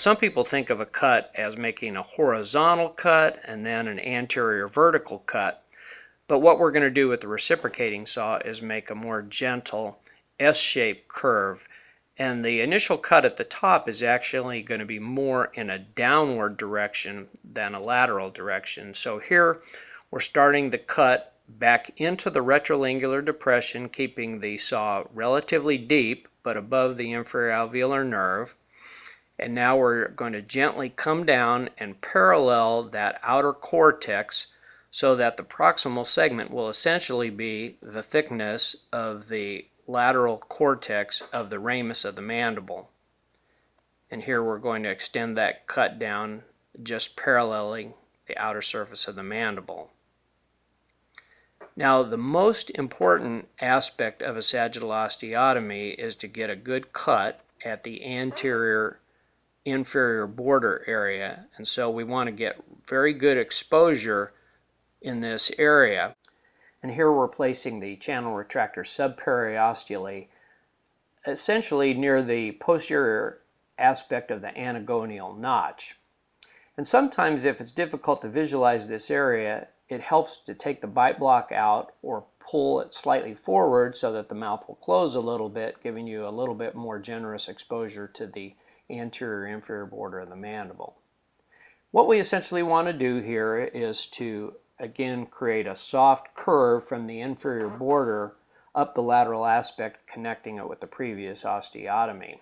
some people think of a cut as making a horizontal cut and then an anterior vertical cut. But what we're going to do with the reciprocating saw is make a more gentle S-shaped curve. And the initial cut at the top is actually going to be more in a downward direction than a lateral direction. So here we're starting the cut back into the retrolingular depression, keeping the saw relatively deep but above the inferior alveolar nerve. And now we're going to gently come down and parallel that outer cortex so that the proximal segment will essentially be the thickness of the lateral cortex of the ramus of the mandible. And here we're going to extend that cut down just paralleling the outer surface of the mandible. Now, the most important aspect of a sagittal osteotomy is to get a good cut at the anterior inferior border area. And so we want to get very good exposure in this area. And here we're placing the channel retractor subperiosteally, essentially near the posterior aspect of the antegonial notch. And sometimes if it's difficult to visualize this area, it helps to take the bite block out or pull it slightly forward so that the mouth will close a little bit, giving you a little bit more generous exposure to the anterior inferior border of the mandible. What we essentially want to do here is to again create a soft curve from the inferior border up the lateral aspect connecting it with the previous osteotomy.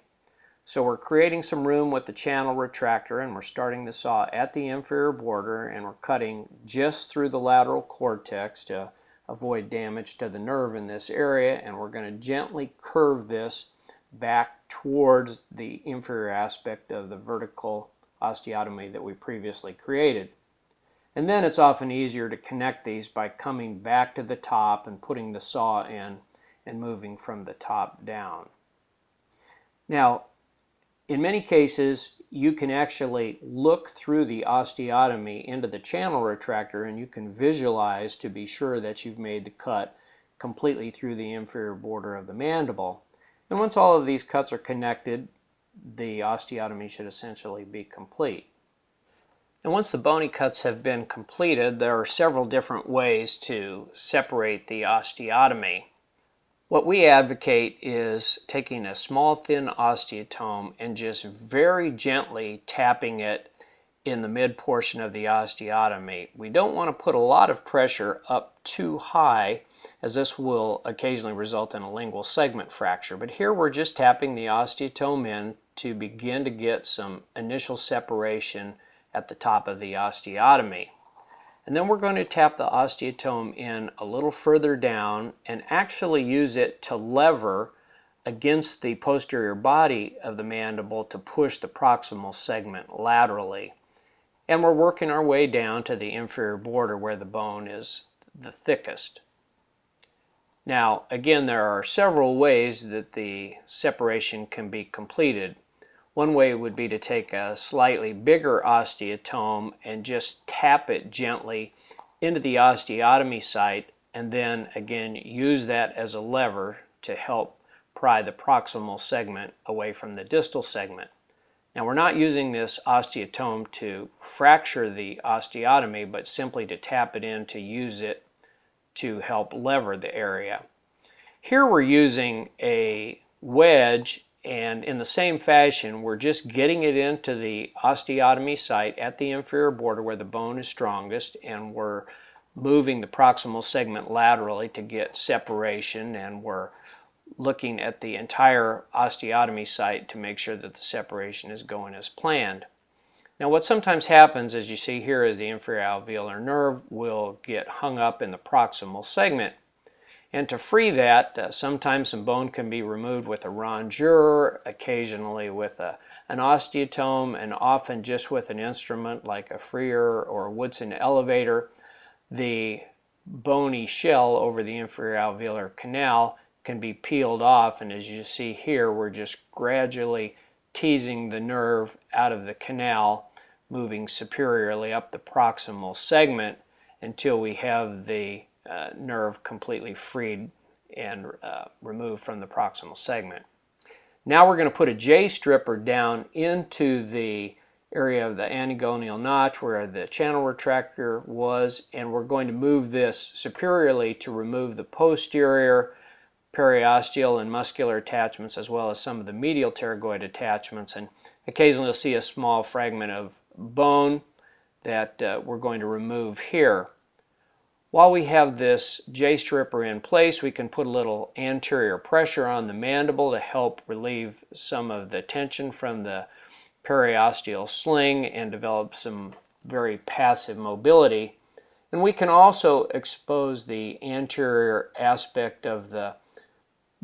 So we're creating some room with the channel retractor and we're starting the saw at the inferior border and we're cutting just through the lateral cortex to avoid damage to the nerve in this area and we're going to gently curve this back towards the inferior aspect of the vertical osteotomy that we previously created. And then it's often easier to connect these by coming back to the top and putting the saw in and moving from the top down. Now, in many cases, you can actually look through the osteotomy into the channel retractor and you can visualize to be sure that you've made the cut completely through the inferior border of the mandible. And once all of these cuts are connected, the osteotomy should essentially be complete. And once the bony cuts have been completed, there are several different ways to separate the osteotomy. What we advocate is taking a small thin osteotome and just very gently tapping it in the mid portion of the osteotomy. We don't want to put a lot of pressure up too high as this will occasionally result in a lingual segment fracture. But here we're just tapping the osteotome in to begin to get some initial separation at the top of the osteotomy. And then we're going to tap the osteotome in a little further down and actually use it to lever against the posterior body of the mandible to push the proximal segment laterally. And we're working our way down to the inferior border where the bone is the thickest. Now, again, there are several ways that the separation can be completed. One way would be to take a slightly bigger osteotome and just tap it gently into the osteotomy site and then again use that as a lever to help pry the proximal segment away from the distal segment. Now we're not using this osteotome to fracture the osteotomy but simply to tap it in to use it to help lever the area. Here we're using a wedge and in the same fashion, we're just getting it into the osteotomy site at the inferior border where the bone is strongest, and we're moving the proximal segment laterally to get separation, and we're looking at the entire osteotomy site to make sure that the separation is going as planned. Now what sometimes happens, as you see here, is the inferior alveolar nerve will get hung up in the proximal segment. And to free that, uh, sometimes some bone can be removed with a rongeur, occasionally with a, an osteotome, and often just with an instrument like a Freer or a Woodson elevator. The bony shell over the inferior alveolar canal can be peeled off, and as you see here, we're just gradually teasing the nerve out of the canal, moving superiorly up the proximal segment until we have the uh, nerve completely freed and uh, removed from the proximal segment. Now we're going to put a J-stripper down into the area of the antegonial notch where the channel retractor was and we're going to move this superiorly to remove the posterior periosteal and muscular attachments as well as some of the medial pterygoid attachments and occasionally you'll see a small fragment of bone that uh, we're going to remove here. While we have this J-stripper in place, we can put a little anterior pressure on the mandible to help relieve some of the tension from the periosteal sling and develop some very passive mobility. And we can also expose the anterior aspect of the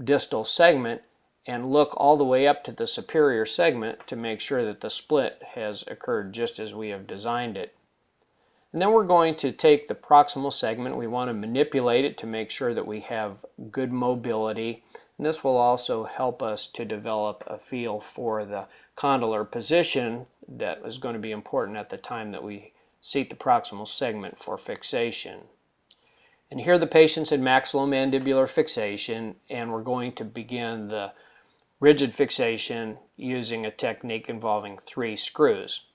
distal segment and look all the way up to the superior segment to make sure that the split has occurred just as we have designed it. And then we're going to take the proximal segment. We want to manipulate it to make sure that we have good mobility. And this will also help us to develop a feel for the condylar position that is going to be important at the time that we seat the proximal segment for fixation. And here the patient's in maxillomandibular fixation and we're going to begin the rigid fixation using a technique involving three screws.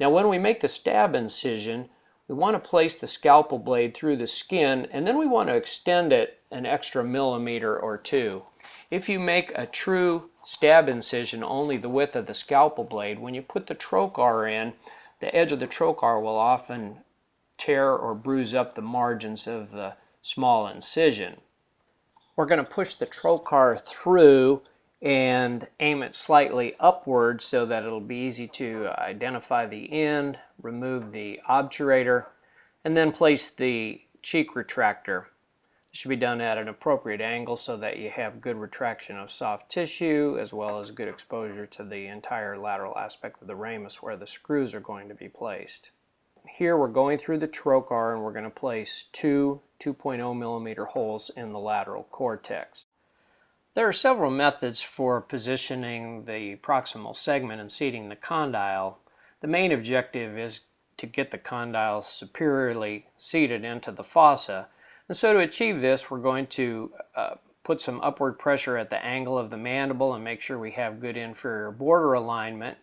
Now when we make the stab incision, we want to place the scalpel blade through the skin and then we want to extend it an extra millimeter or two. If you make a true stab incision only the width of the scalpel blade, when you put the trocar in, the edge of the trocar will often tear or bruise up the margins of the small incision. We're going to push the trocar through and aim it slightly upward so that it'll be easy to identify the end, remove the obturator, and then place the cheek retractor. It should be done at an appropriate angle so that you have good retraction of soft tissue as well as good exposure to the entire lateral aspect of the ramus where the screws are going to be placed. Here we're going through the trocar and we're going to place two 2.0 millimeter holes in the lateral cortex. There are several methods for positioning the proximal segment and seating the condyle. The main objective is to get the condyle superiorly seated into the fossa. And so to achieve this, we're going to uh, put some upward pressure at the angle of the mandible and make sure we have good inferior border alignment.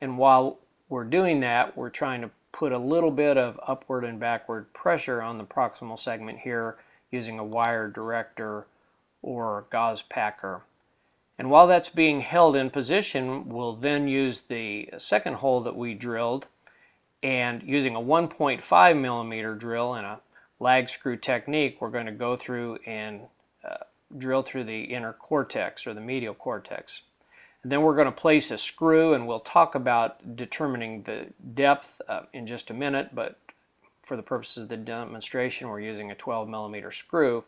And while we're doing that, we're trying to put a little bit of upward and backward pressure on the proximal segment here using a wire director or gauze packer. And while that's being held in position, we'll then use the second hole that we drilled and using a 1.5 millimeter drill and a lag screw technique, we're going to go through and uh, drill through the inner cortex or the medial cortex. And then we're going to place a screw and we'll talk about determining the depth uh, in just a minute, but for the purposes of the demonstration, we're using a 12 millimeter screw.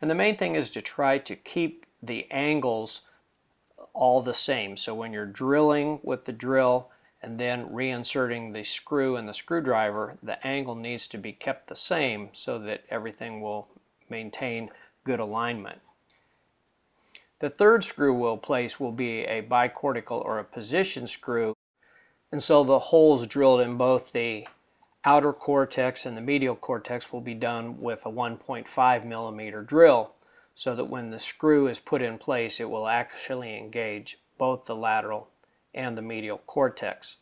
And the main thing is to try to keep the angles all the same. So when you're drilling with the drill and then reinserting the screw and the screwdriver, the angle needs to be kept the same so that everything will maintain good alignment. The third screw we'll place will be a bicortical or a position screw. And so the holes drilled in both the outer cortex and the medial cortex will be done with a 1.5 millimeter drill so that when the screw is put in place it will actually engage both the lateral and the medial cortex.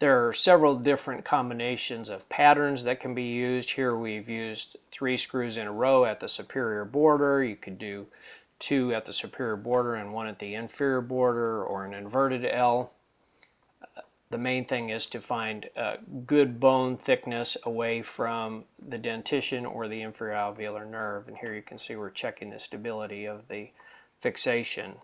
There are several different combinations of patterns that can be used. Here we've used three screws in a row at the superior border. You could do two at the superior border and one at the inferior border or an inverted L. The main thing is to find good bone thickness away from the dentition or the inferior alveolar nerve. And here you can see we're checking the stability of the fixation.